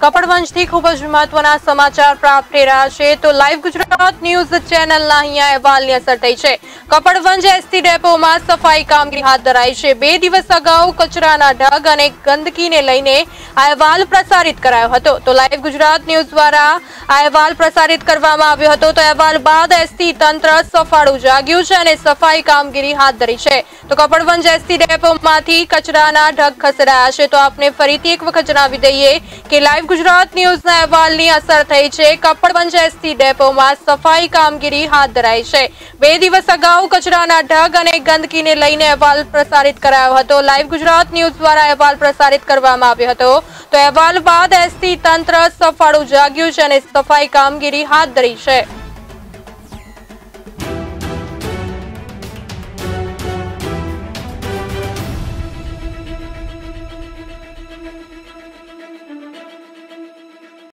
કપડવંશથી ખૂબ જ મહત્વના સમાચાર પ્રાપ્ત થઈ રહ્યા છે તો લાઈવ ગુજરાત ન્યૂઝ ચેનલના અહીંયા અહેવાલની અસર થઈ છે કપડવંજ એસટી ડેપોમાં સફાઈ કામગીરી હાથ ધરાઈ છે બે દિવસ અગાઉ કચરાના ઢગ અને ગંદકીને લઈને આ અહેવાલ પ્રસારિત કરાયો હતો તો લાઈવ ગુજરાત ન્યૂઝ દ્વારા આ અહેવાલ પ્રસારિત કરવામાં આવ્યો હતો તો અહેવાલ બાદ એસટી તંત્ર સફાળું જાગ્યું છે અને સફાઈ કામગીરી હાથ ધરી છે તો કપડવંજ એસટી ડેપોમાંથી કચરાના ઢગ ખસેડાયા છે તો આપને ફરીથી એક વખત જણાવી દઈએ કે લાઈવ ગુજરાત ન્યૂઝના અહેવાલની અસર થઈ છે કપડવંજ એસટી ડેપોમાં સફાઈ કામગીરી હાથ ધરાઈ છે બે દિવસ અગાઉ કચરાના ઢગ અને ગંદકીને લઈને અહેવાલ પ્રસારિત કરાયો હતો લાઈવ ગુજરાત ન્યૂઝ દ્વારા અહેવાલ પ્રસારિત કરવામાં આવ્યો હતો તો અહેવાલ બાદ એસટી તંત્ર સફાળું જાગ્યું છે અને સફાઈ કામગીરી હાથ ધરી છે